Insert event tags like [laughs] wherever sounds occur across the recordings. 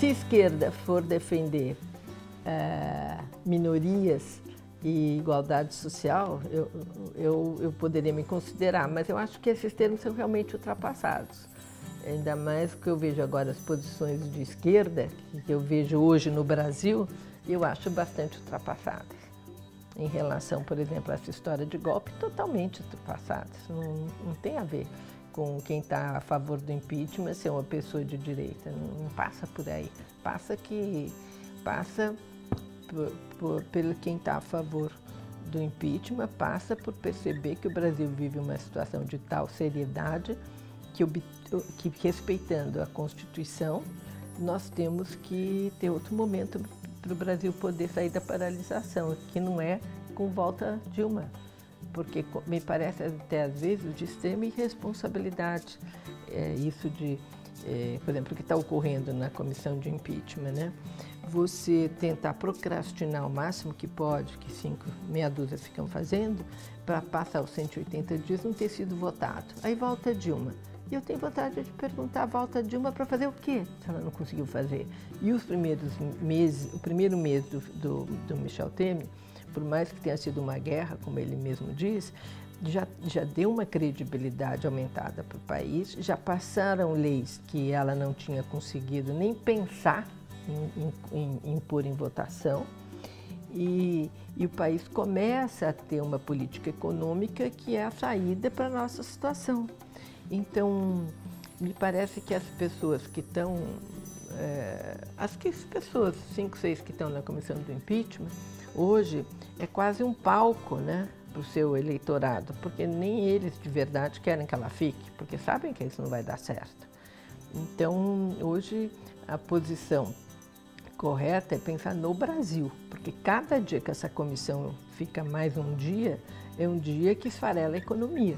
Se a esquerda for defender é, minorias e igualdade social, eu, eu, eu poderia me considerar, mas eu acho que esses termos são realmente ultrapassados. Ainda mais que eu vejo agora as posições de esquerda, que eu vejo hoje no Brasil, eu acho bastante ultrapassadas. Em relação, por exemplo, a essa história de golpe, totalmente ultrapassadas. Não, não tem a ver com quem está a favor do impeachment ser uma pessoa de direita. Não, não passa por aí. Passa que passa por, por, pelo quem está a favor do impeachment, passa por perceber que o Brasil vive uma situação de tal seriedade que, que respeitando a Constituição, nós temos que ter outro momento para o Brasil poder sair da paralisação, que não é com volta Dilma, porque me parece até às vezes de extrema irresponsabilidade é, isso de, é, por exemplo, o que está ocorrendo na comissão de impeachment, né? Você tentar procrastinar o máximo que pode, que cinco, meia dúzia ficam fazendo, para passar os 180 dias não ter sido votado. Aí volta Dilma. E eu tenho vontade de perguntar volta Dilma para fazer o quê, se ela não conseguiu fazer. E os primeiros meses, o primeiro mês do, do, do Michel Temer, por mais que tenha sido uma guerra, como ele mesmo diz, já, já deu uma credibilidade aumentada para o país, já passaram leis que ela não tinha conseguido nem pensar em, em, em, em em votação, e, e, o país começa a ter uma política econômica que é a saída para a nossa situação. Então, me parece que as pessoas que estão, é, as que as pessoas, cinco, seis que estão na comissão do impeachment, hoje é quase um palco, né, para o seu eleitorado, porque nem eles de verdade querem que ela fique, porque sabem que isso não vai dar certo. Então, hoje a posição correta é pensar no Brasil, porque cada dia que essa comissão fica mais um dia, é um dia que esfarela a economia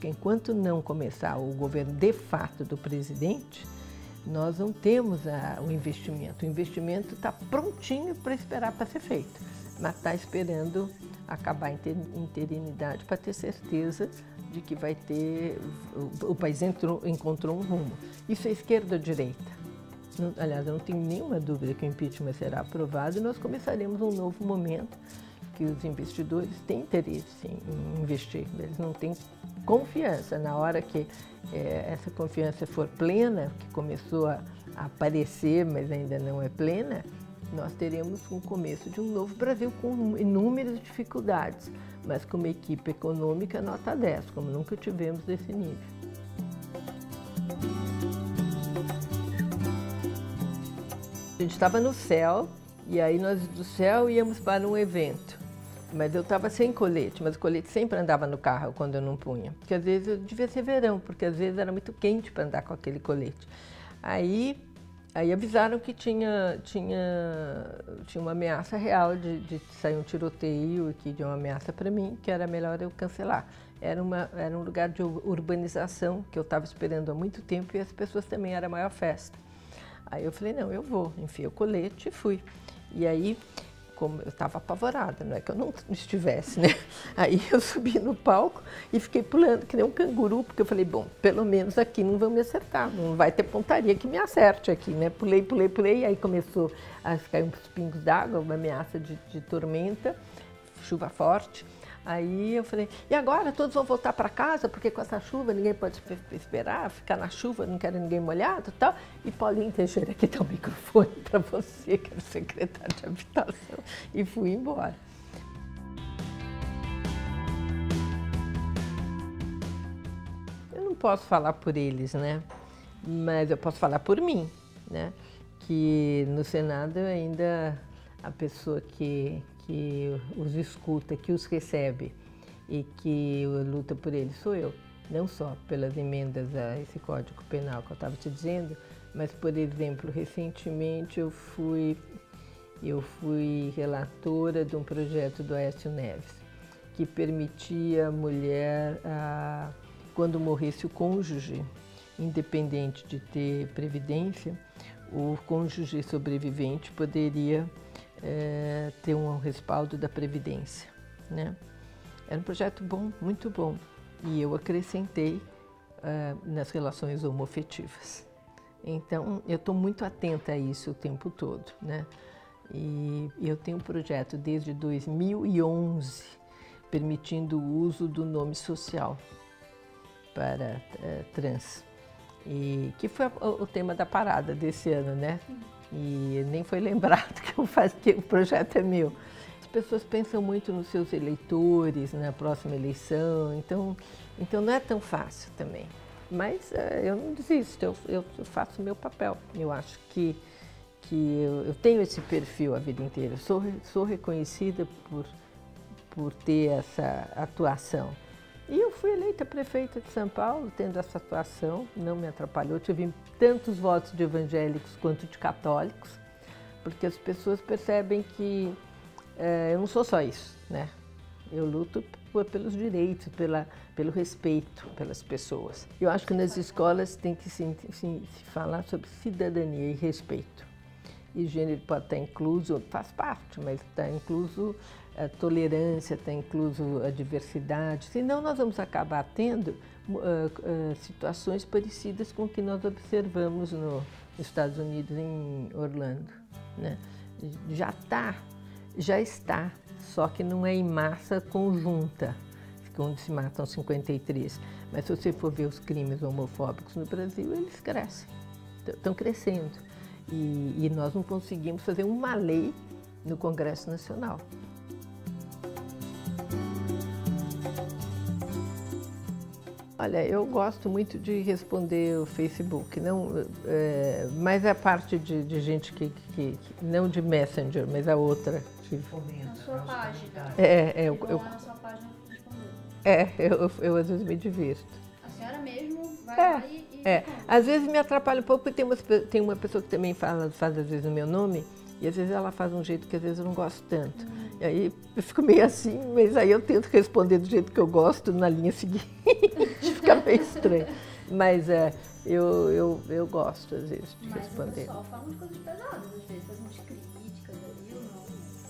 porque enquanto não começar o governo de fato do presidente, nós não temos a, o investimento. O investimento está prontinho para esperar para ser feito, mas está esperando acabar a interinidade para ter certeza de que vai ter, o, o país entrou, encontrou um rumo. Isso é esquerda ou direita? Não, aliás, eu não tenho nenhuma dúvida que o impeachment será aprovado e nós começaremos um novo momento que os investidores têm interesse em investir. Eles não têm confiança. Na hora que é, essa confiança for plena, que começou a, aparecer, mas ainda não é plena, nós teremos um começo de um novo Brasil com inúmeras dificuldades, mas com uma equipe econômica nota 10, como nunca tivemos desse nível. A gente estava no céu e aí nós do céu íamos para um evento. Mas eu estava sem colete, mas o colete sempre andava no carro quando eu não punha. Porque às vezes eu devia ser verão, porque às vezes era muito quente para andar com aquele colete. Aí, aí avisaram que tinha, tinha, tinha uma ameaça real de, de sair um tiroteio aqui, de uma ameaça para mim, que era melhor eu cancelar. Era, uma, era um lugar de urbanização que eu estava esperando há muito tempo e as pessoas também, era a maior festa. Aí eu falei, não, eu vou. Enfiei o colete e fui. E aí como eu estava apavorada, não é que eu não estivesse, né? Aí eu [laughs] subi no palco e fiquei pulando que nem um canguru, porque eu falei, bom, pelo menos aqui não vão me acertar, não vai ter pontaria que me acerte aqui, né? Pulei, pulei, pulei, aí começou a cair uns pingos d'água, uma ameaça de, de tormenta, chuva forte. Aí eu falei, e agora todos vão voltar para casa, porque com essa chuva ninguém pode esperar, ficar na chuva, não quero ninguém molhado e tal. E Paulinho Teixeira, aqui está o microfone para você, que é o secretário de habitação. E fui embora. Eu não posso falar por eles, né? Mas eu posso falar por mim, né? Que no Senado ainda a pessoa que, que os escuta, que os recebe e que luta por eles sou eu. Não só pelas emendas a esse Código Penal que eu estava te dizendo, mas, por exemplo, recentemente eu fui, eu fui relatora de um projeto do Aécio Neves, que permitia a mulher, a, quando morresse o cônjuge, independente de ter previdência, o cônjuge sobrevivente poderia é, ter um respaldo da Previdência. Né? Era um projeto bom, muito bom. E eu acrescentei é, nas relações homoafetivas. Então, eu estou muito atenta a isso o tempo todo, né? E eu tenho um projeto desde 2011 permitindo o uso do nome social para é, trans, e que foi o tema da parada desse ano, né? E nem foi lembrado [laughs] que, eu faço, que o projeto é meu. As pessoas pensam muito nos seus eleitores na próxima eleição, então, então não é tão fácil também. Mas é, eu não desisto, eu, eu faço o meu papel. Eu acho que, que eu, eu, tenho esse perfil a vida inteira. Sou, sou reconhecida por, por ter essa atuação. E eu fui eleita prefeita de São Paulo, tendo essa atuação, não me atrapalhou. Tive tantos votos de evangélicos quanto de católicos, porque as pessoas percebem que é, eu não sou só isso, né? Eu luto pelos direitos, pela, pelo respeito pelas pessoas. Eu acho que nas escolas tem que se, se, se falar sobre cidadania e respeito. E gênero pode estar incluso, faz parte, mas está incluso a tolerância, está incluso a diversidade. Senão nós vamos acabar tendo uh, uh, situações parecidas com o que nós observamos no, nos Estados Unidos, em Orlando. Né? Já está, já está só que não é em massa conjunta, onde se matam 53. Mas se você for ver os crimes homofóbicos no Brasil, eles crescem, estão crescendo. E, e nós não conseguimos fazer uma lei no Congresso Nacional. Olha, eu gosto muito de responder o Facebook, não, é, mas a parte de, de gente que, que, que, não de Messenger, mas a outra, na sua página. É, é eu, eu, na sua página responder. É, eu, eu, eu, às vezes me divirto. A senhora mesmo vai é, lá e, e É, às vezes me atrapalha um pouco, porque tem uma, tem uma pessoa que também fala, faz às vezes o meu nome, e às vezes ela faz um jeito que às vezes eu não gosto tanto. Hum. E aí eu fico meio assim, mas aí eu tento responder do jeito que eu gosto na linha seguinte. [laughs] Fica meio estranho. Mas é, eu, eu, eu gosto às vezes de mas responder. Mas o pessoal fala de coisas pesadas, às vezes faz umas críticas.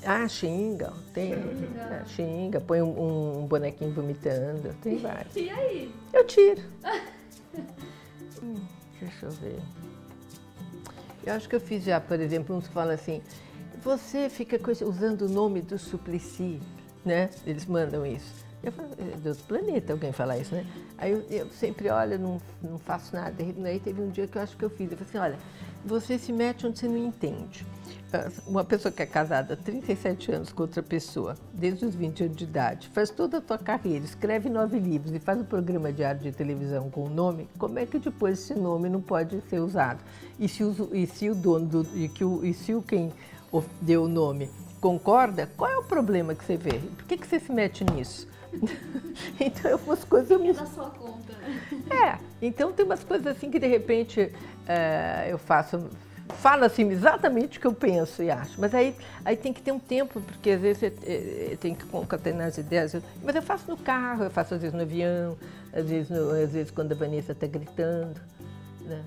Ah, xinga, tem. Xinga. É, xinga, põe um, um, bonequinho vomitando, tem vários. E aí? Eu tiro. [laughs] hum, deixa eu ver. Eu acho que eu fiz já, por exemplo, uns que falam assim, você fica usando o nome do Suplicy, né? Eles mandam isso. Eu falo, é do outro planeta alguém falar isso, né? Aí eu, eu, sempre olho, não, não faço nada. Aí teve um dia que eu acho que eu fiz. Eu falei assim, olha, você se mete onde você não entende. Ah, uma pessoa que é casada há 37 anos com outra pessoa, desde os 20 anos de idade, faz toda a tua carreira, escreve nove livros e faz um programa diário de televisão com o nome, como é que depois esse nome não pode ser usado? E se o, e se o dono do, e, que o, e se o quem deu o nome concorda, qual é o problema que você vê? Por que, que você se mete nisso? [laughs] então, algumas coisas eu me. Da sua conta? É, então tem umas coisas assim que de repente é, eu faço. Falo assim exatamente o que eu penso e acho, mas aí, aí tem que ter um tempo, porque às vezes você é, tem que concatenar as ideias. Mas eu faço no carro, eu faço às vezes no avião, às vezes, no, às vezes quando a Vanessa está gritando. Né?